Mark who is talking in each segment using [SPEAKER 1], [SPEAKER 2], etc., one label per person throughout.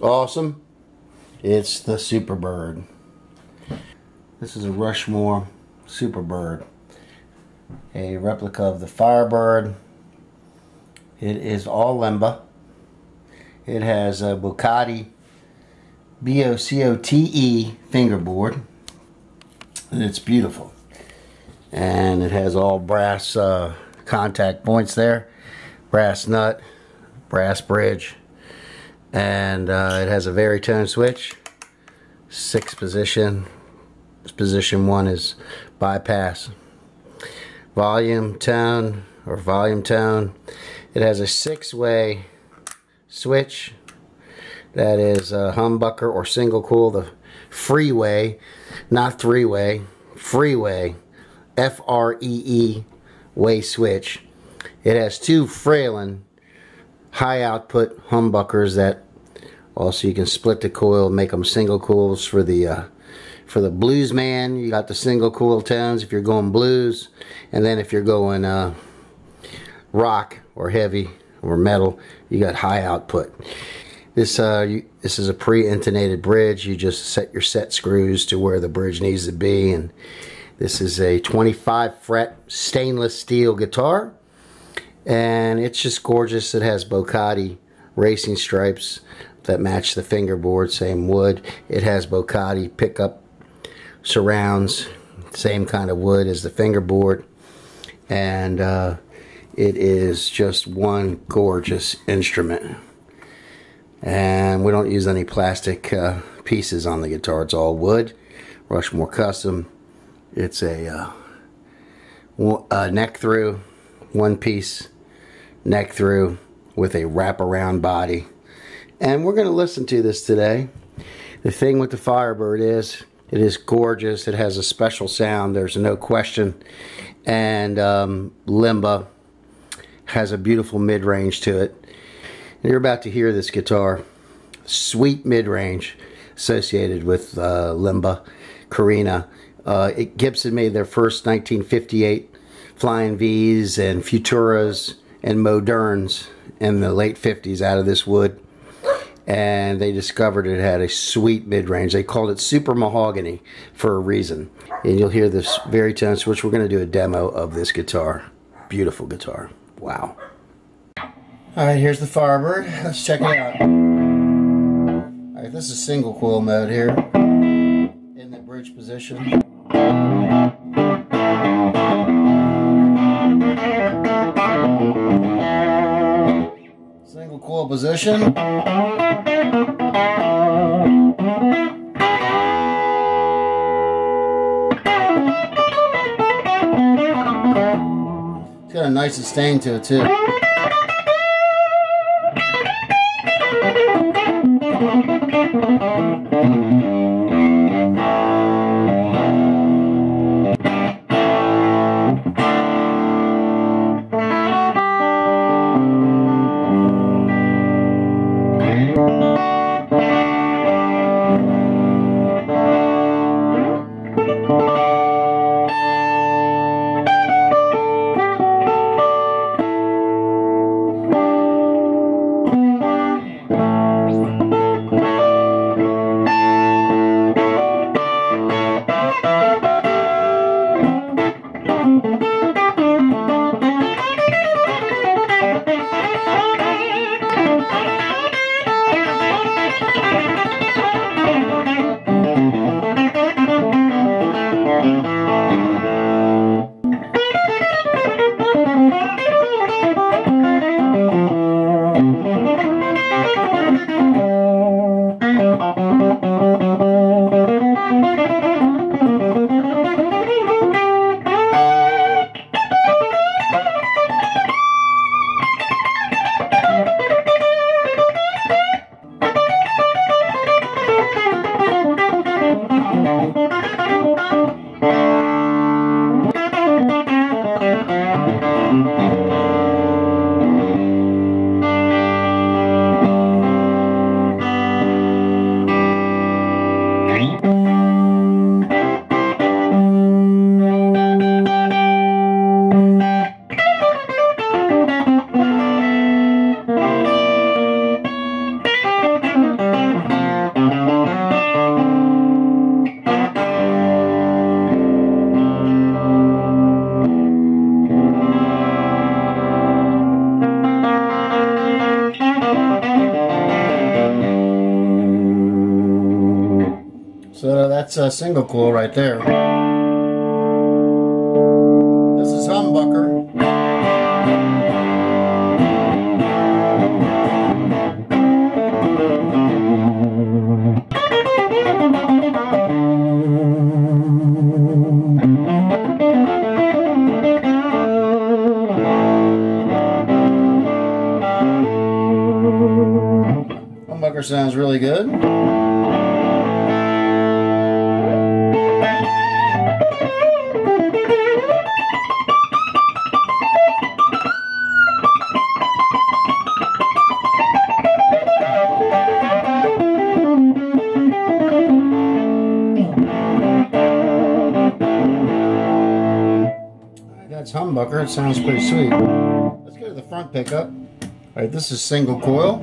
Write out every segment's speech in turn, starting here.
[SPEAKER 1] awesome. It's the Superbird. This is a Rushmore Superbird. A replica of the Firebird. It is all limba. It has a Bocote B-O-C-O-T-E fingerboard. And it's beautiful. And it has all brass uh, contact points there. Brass nut, brass bridge, and uh, it has a Varitone switch six position. Position one is bypass. Volume tone or volume tone it has a six-way switch. That is a humbucker or single coil the freeway not three-way freeway F-R-E-E -E, way switch. It has two Fralin high output humbuckers that also you can split the coil make them single coils for the uh, for the blues man. You got the single coil tones if you're going blues. And then if you're going uh, rock or heavy or metal you got high output. This uh, you, this is a pre-intonated bridge. You just set your set screws to where the bridge needs to be. And this is a 25 fret stainless steel guitar. And it's just gorgeous. It has Bocote racing stripes that match the fingerboard same wood. It has Bocote pickup surrounds same kind of wood as the fingerboard. And uh, it is just one gorgeous instrument. And we don't use any plastic uh, pieces on the guitar. It's all wood Rushmore custom. It's a, uh, a neck through one piece neck through with a wraparound body. And we're going to listen to this today. The thing with the Firebird is it is gorgeous. It has a special sound. There's no question. And um, Limba has a beautiful mid-range to it. And you're about to hear this guitar. Sweet mid-range associated with uh, Limba, Korina. Uh, it, Gibson made their first 1958 Flying V's and Futuras and Moderns in the late 50s out of this wood and they discovered it had a sweet mid-range. They called it Super Mahogany for a reason. And you'll hear this Varitone switch. We're going to do a demo of this guitar. Beautiful guitar. Wow. Alright, here's the Firebird. Let's check it out. Alright, this is single coil mode here. In the bridge position. Position. It's got a nice sustain to it too. So that's a single coil right there. This is humbucker. Humbucker sounds really good. That's humbucker. It sounds pretty sweet. Let's go to the front pickup. All right, this is single coil.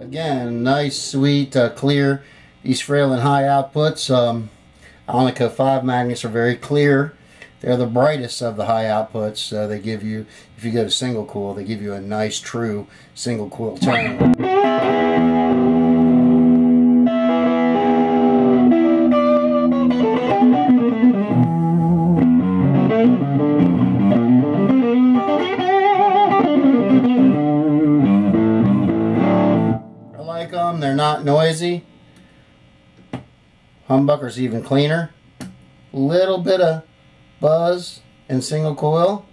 [SPEAKER 1] Again, nice, sweet, uh, clear East Fralin high outputs. Um, Alnico 5 magnets are very clear. They're the brightest of the high outputs. Uh, they give you, if you go to single coil, they give you a nice, true single coil tone. Them. They're not noisy. Humbucker's even cleaner. Little bit of buzz in single coil.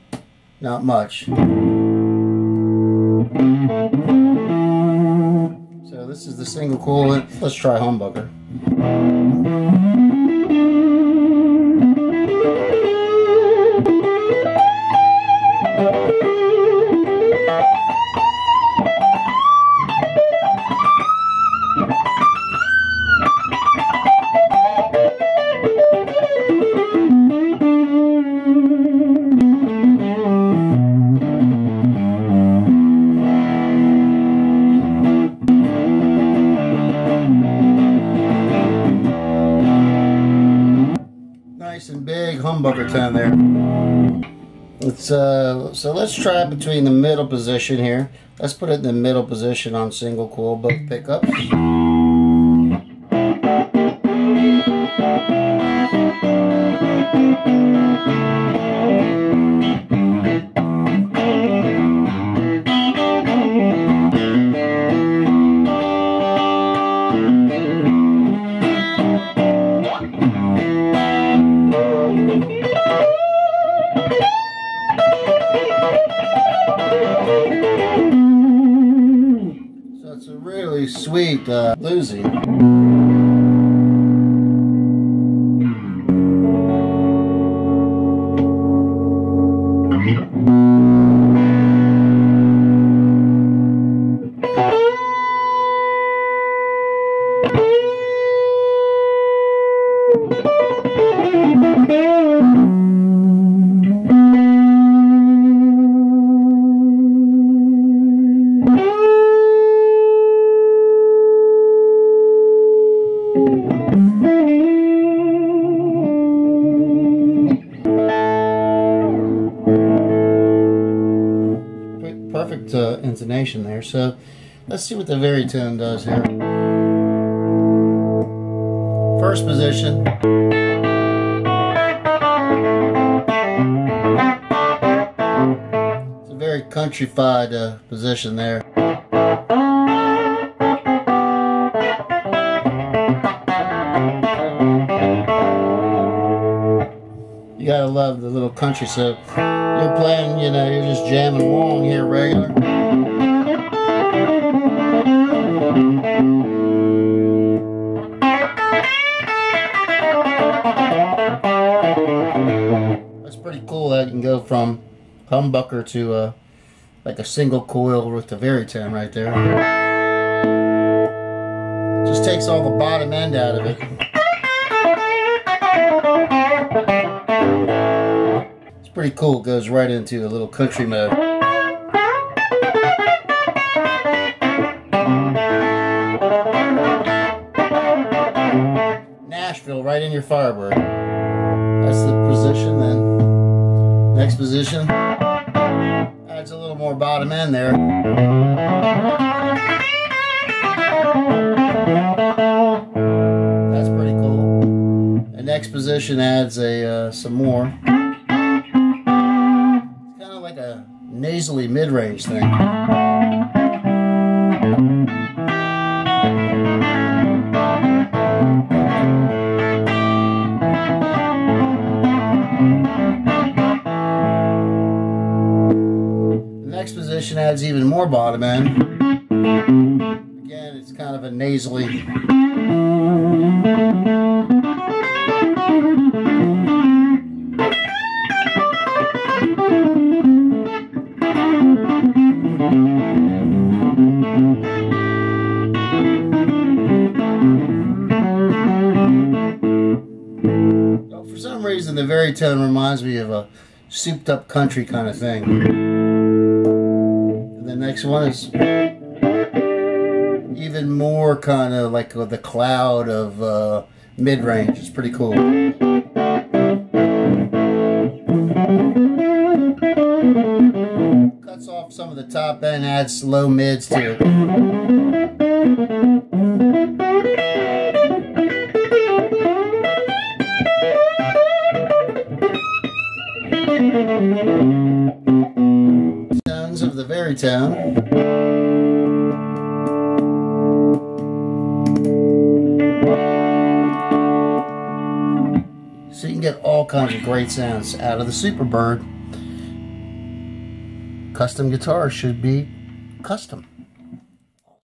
[SPEAKER 1] Not much. So this is the single coil. Let's try humbucker. Humbucker tone there. Let's uh, so let's try between the middle position here. Let's put it in the middle position on single coil both pickups. Sweet uh, bluesy. Intonation there. So let's see what the Varitone does here. First position. It's a very countrified uh, position there. You gotta love the little country. So you're playing, you know, you're just jamming along here regular. Humbucker to uh, like a single coil with the Varitone right there. Just takes all the bottom end out of it. It's pretty cool. It goes right into a little country mode. Nashville, right in your Firebird. That's the position. Then next position Adds a little more bottom end there. That's pretty cool. The next position adds a uh, some more. It's kind of like a nasally mid-range thing. Adds even more bottom end. Again, it's kind of a nasally for some reason, the Varitone reminds me of a souped up country kind of thing. Next one is even more kind of like the cloud of uh, mid range. It's pretty cool. Cuts off some of the top end, adds low mids to it. Sounds of the Varitone. So you can get all kinds of great sounds out of the Superbird. Custom guitar should be custom.